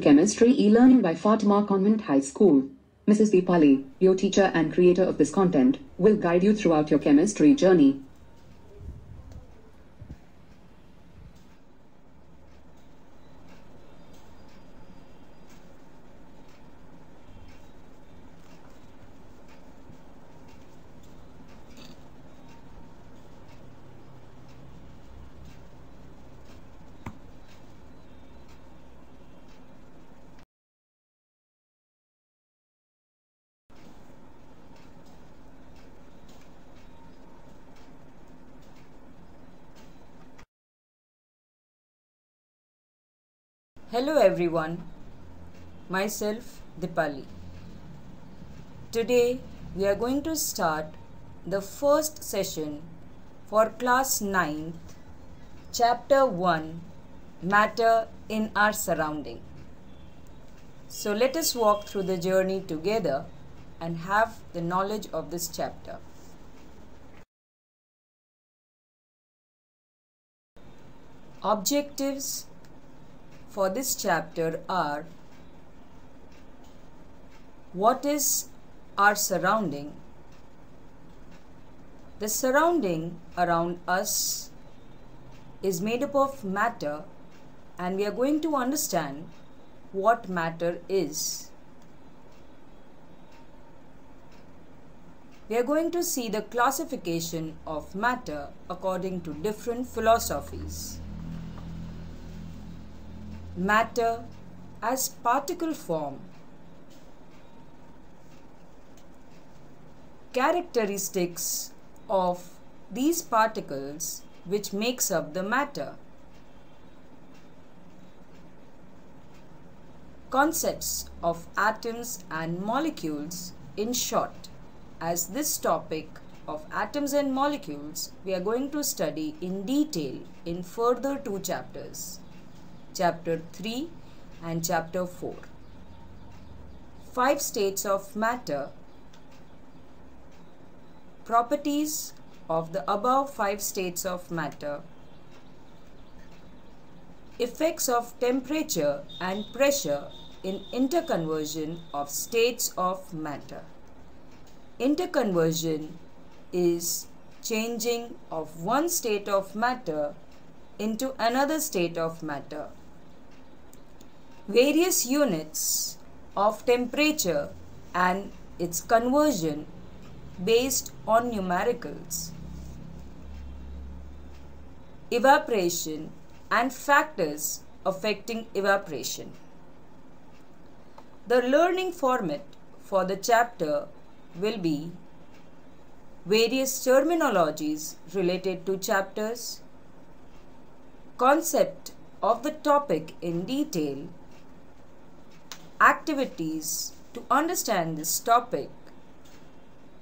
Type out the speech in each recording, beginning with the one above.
Chemistry e-learning by Fatima Convent High School. Mrs. Deepali, your teacher and creator of this content, will guide you throughout your chemistry journey. Hello everyone, myself Dipali. Today we are going to start the first session for class 9th, chapter 1 Matter in Our Surrounding. So let us walk through the journey together and have the knowledge of this chapter. Objectives for this chapter are what is our surrounding? The surrounding around us is made up of matter and we are going to understand what matter is. We are going to see the classification of matter according to different philosophies matter as particle form. Characteristics of these particles which makes up the matter. Concepts of atoms and molecules in short. As this topic of atoms and molecules we are going to study in detail in further two chapters chapter 3 and chapter 4. Five states of matter. Properties of the above five states of matter. Effects of temperature and pressure in interconversion of states of matter. Interconversion is changing of one state of matter into another state of matter various units of temperature and its conversion based on numericals. Evaporation and factors affecting evaporation. The learning format for the chapter will be various terminologies related to chapters, concept of the topic in detail, activities to understand this topic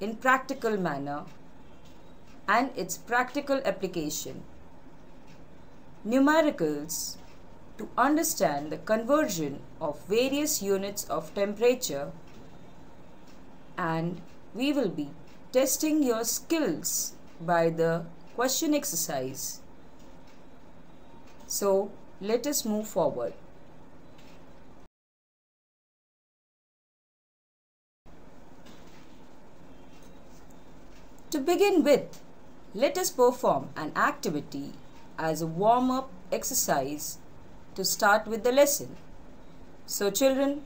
in practical manner and its practical application. Numericals to understand the conversion of various units of temperature and we will be testing your skills by the question exercise. So let us move forward. To begin with, let us perform an activity as a warm-up exercise to start with the lesson. So children,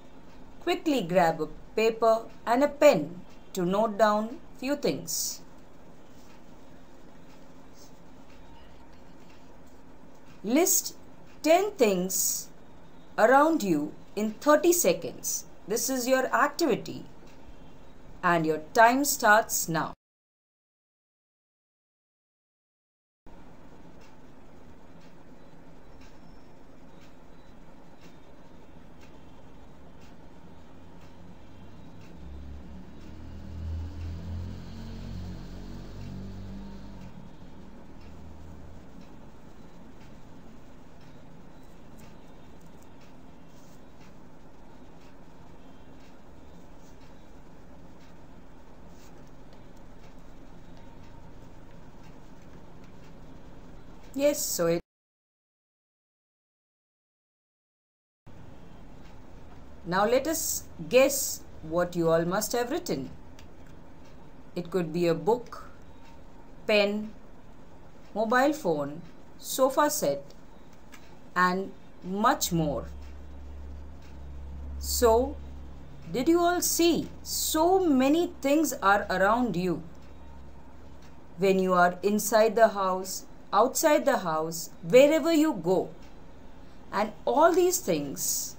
quickly grab a paper and a pen to note down few things. List 10 things around you in 30 seconds. This is your activity and your time starts now. Yes, so it Now let us guess what you all must have written. It could be a book, pen, mobile phone, sofa set, and much more. So, did you all see so many things are around you? When you are inside the house, outside the house, wherever you go. And all these things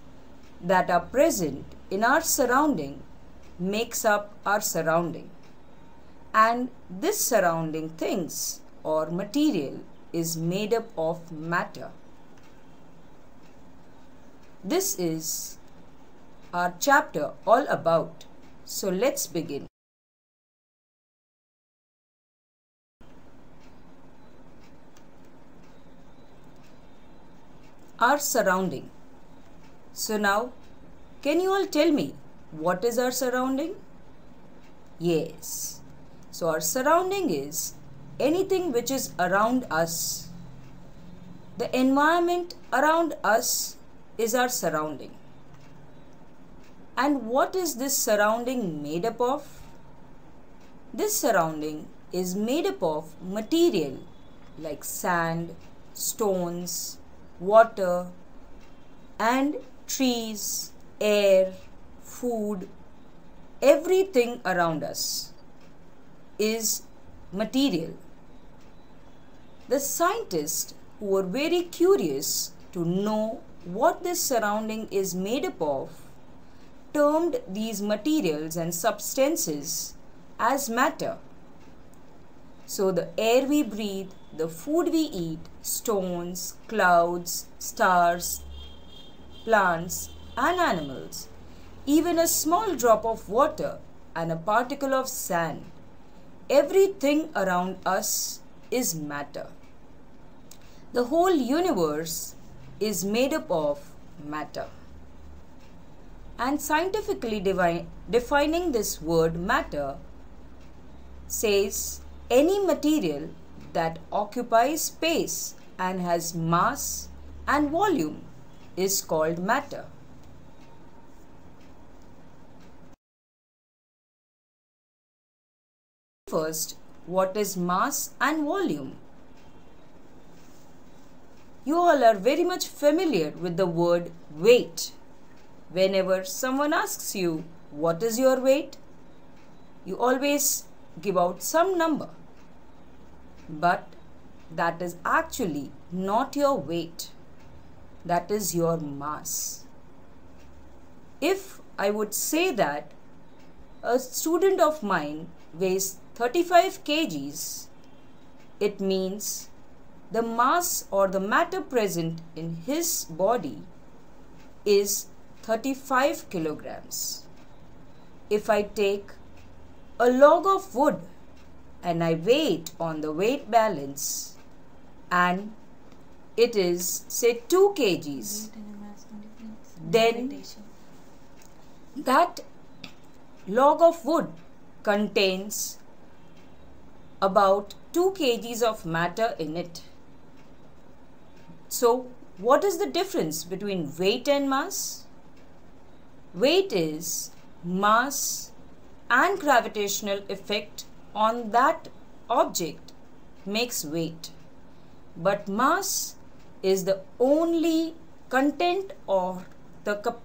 that are present in our surrounding makes up our surrounding. And this surrounding things or material is made up of matter. This is our chapter all about. So let's begin. Our surrounding. So now, can you all tell me what is our surrounding? Yes. So our surrounding is anything which is around us. The environment around us is our surrounding. And what is this surrounding made up of? This surrounding is made up of material like sand, stones, water, and trees, air, food, everything around us is material. The scientists who were very curious to know what this surrounding is made up of termed these materials and substances as matter. So, the air we breathe, the food we eat, stones, clouds, stars, plants, and animals, even a small drop of water and a particle of sand, everything around us is matter. The whole universe is made up of matter. And scientifically defining this word matter says any material that occupies space and has mass and volume is called matter. First, what is mass and volume? You all are very much familiar with the word weight. Whenever someone asks you, What is your weight? you always give out some number. But that is actually not your weight, that is your mass. If I would say that a student of mine weighs 35 kgs, it means the mass or the matter present in his body is 35 kilograms. If I take a log of wood and I weigh it on the weight balance and it is say 2 kgs then that log of wood contains about 2 kgs of matter in it. So what is the difference between weight and mass? Weight is mass and gravitational effect on that object makes weight. But mass is the only content or the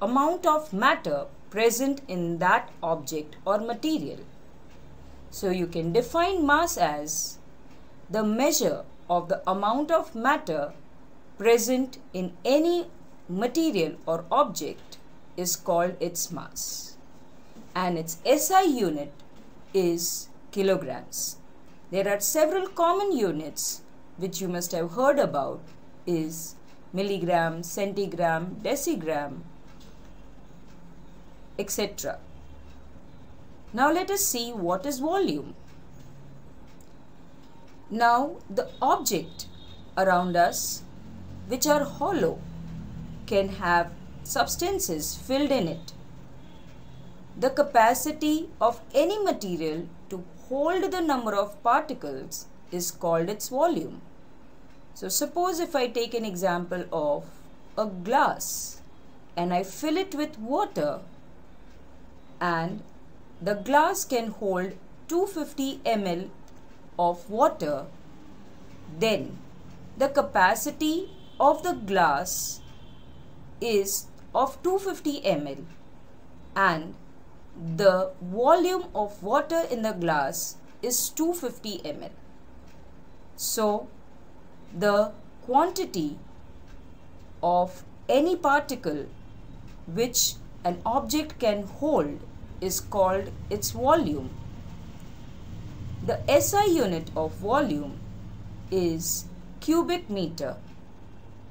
amount of matter present in that object or material. So you can define mass as the measure of the amount of matter present in any material or object is called its mass and its SI unit is kilograms. There are several common units which you must have heard about is milligram, centigram, decigram, etc. Now let us see what is volume. Now the object around us which are hollow can have substances filled in it. The capacity of any material hold the number of particles is called its volume. So suppose if I take an example of a glass and I fill it with water and the glass can hold 250 ml of water, then the capacity of the glass is of 250 ml and the volume of water in the glass is 250 ml. So, the quantity of any particle which an object can hold is called its volume. The SI unit of volume is cubic meter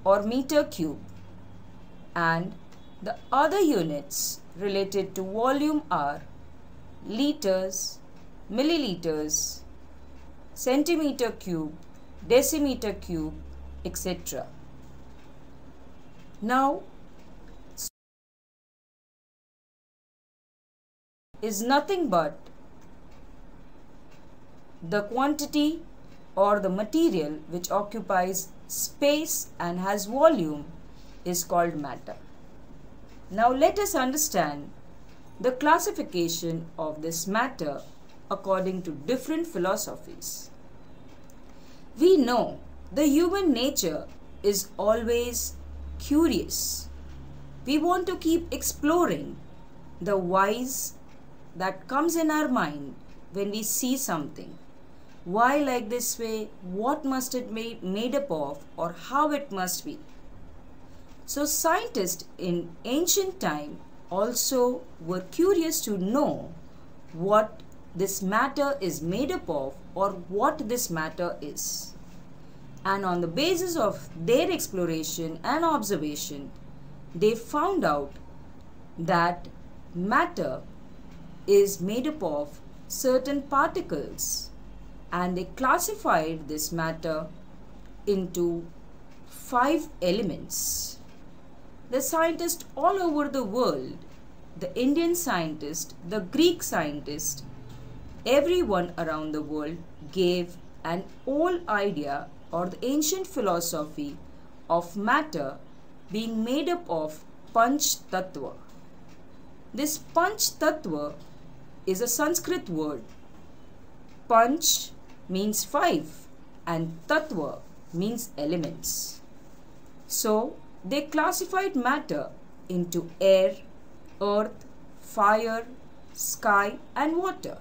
or meter cube and the other units related to volume are liters, milliliters, centimeter cube, decimeter cube, etc. Now, is nothing but the quantity or the material which occupies space and has volume is called matter. Now let us understand the classification of this matter according to different philosophies. We know the human nature is always curious. We want to keep exploring the whys that comes in our mind when we see something. Why like this way? What must it be made up of or how it must be? So scientists in ancient time also were curious to know what this matter is made up of or what this matter is. And on the basis of their exploration and observation, they found out that matter is made up of certain particles and they classified this matter into five elements the scientists all over the world, the Indian scientist, the Greek scientist, everyone around the world gave an old idea or the ancient philosophy of matter being made up of Panch Tattva. This Panch Tattva is a Sanskrit word. Panch means five and Tattva means elements. So, they classified matter into air, earth, fire, sky and water.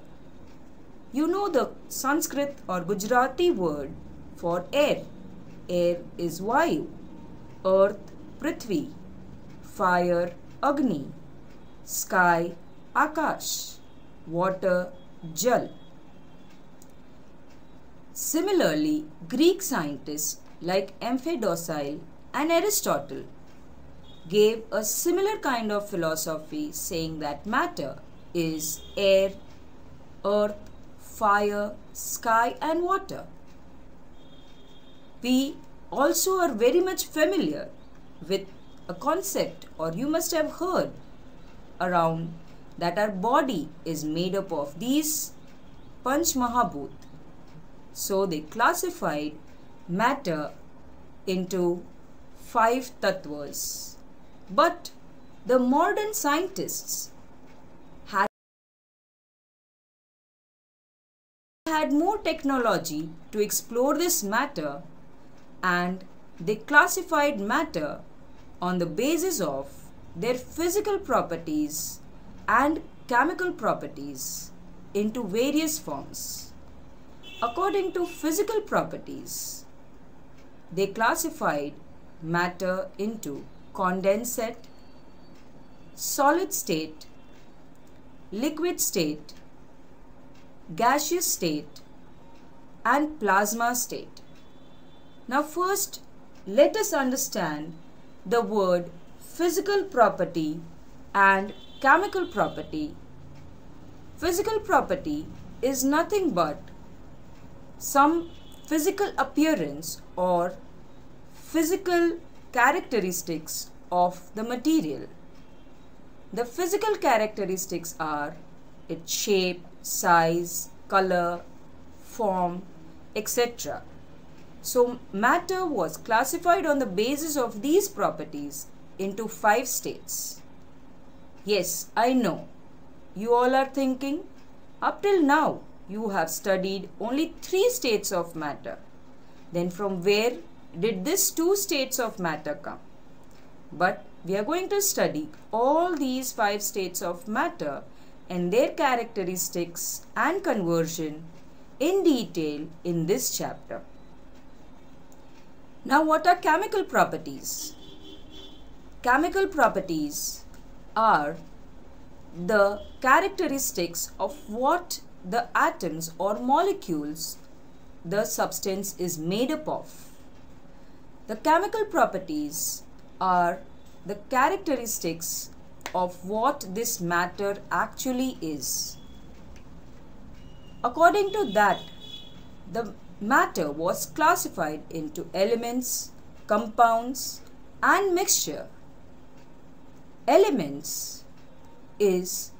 You know the Sanskrit or Gujarati word for air. Air is Vayu, earth Prithvi, fire Agni, sky Akash, water Jal. Similarly, Greek scientists like Empedocles and Aristotle gave a similar kind of philosophy saying that matter is air, earth, fire, sky and water. We also are very much familiar with a concept or you must have heard around that our body is made up of these Panch Mahabhut. So they classified matter into five tattvas. But the modern scientists had, had more technology to explore this matter and they classified matter on the basis of their physical properties and chemical properties into various forms. According to physical properties, they classified matter into condensate, solid state, liquid state, gaseous state and plasma state. Now first let us understand the word physical property and chemical property. Physical property is nothing but some physical appearance or physical characteristics of the material. The physical characteristics are its shape, size, color, form, etc. So matter was classified on the basis of these properties into five states. Yes, I know. You all are thinking, up till now you have studied only three states of matter. Then from where did these two states of matter come? But we are going to study all these five states of matter and their characteristics and conversion in detail in this chapter. Now what are chemical properties? Chemical properties are the characteristics of what the atoms or molecules the substance is made up of. The chemical properties are the characteristics of what this matter actually is. According to that, the matter was classified into elements, compounds and mixture. Elements is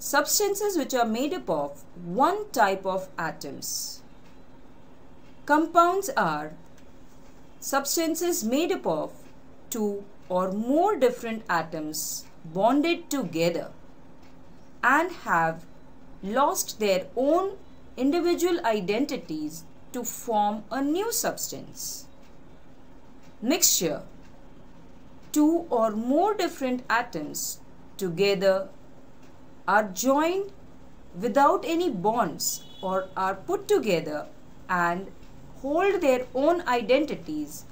substances which are made up of one type of atoms. Compounds are substances made up of two or more different atoms bonded together and have lost their own individual identities to form a new substance. Mixture Two or more different atoms together are joined without any bonds or are put together and hold their own identities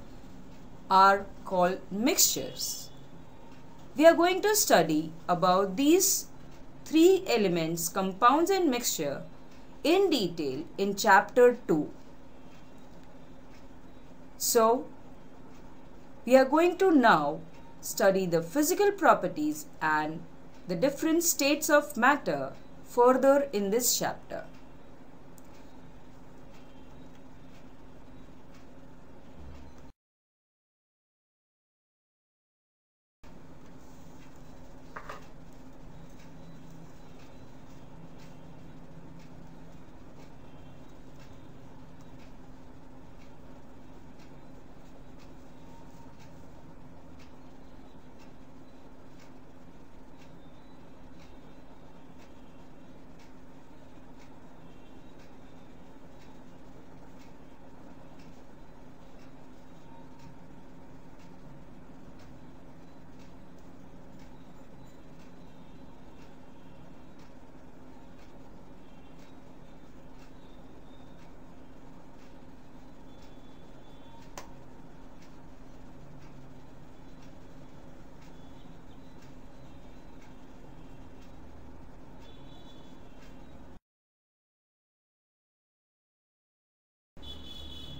are called mixtures. We are going to study about these three elements, compounds and mixture in detail in chapter 2. So, we are going to now study the physical properties and the different states of matter further in this chapter.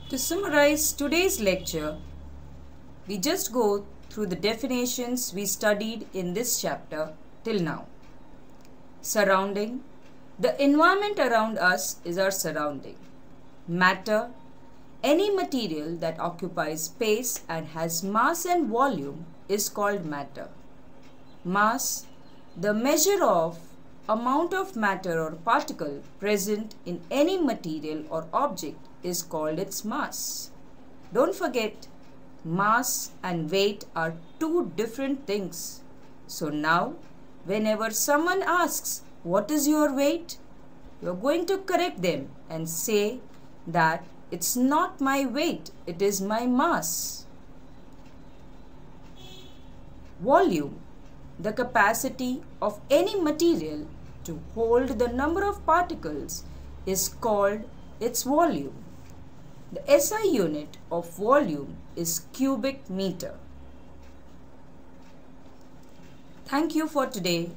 To summarize today's lecture, we just go through the definitions we studied in this chapter till now. Surrounding. The environment around us is our surrounding. Matter. Any material that occupies space and has mass and volume is called matter. Mass. The measure of amount of matter or particle present in any material or object is called its mass. Don't forget, mass and weight are two different things. So now, whenever someone asks, what is your weight? You're going to correct them and say that it's not my weight, it is my mass. Volume, the capacity of any material to hold the number of particles is called its volume. The SI unit of volume is cubic meter. Thank you for today.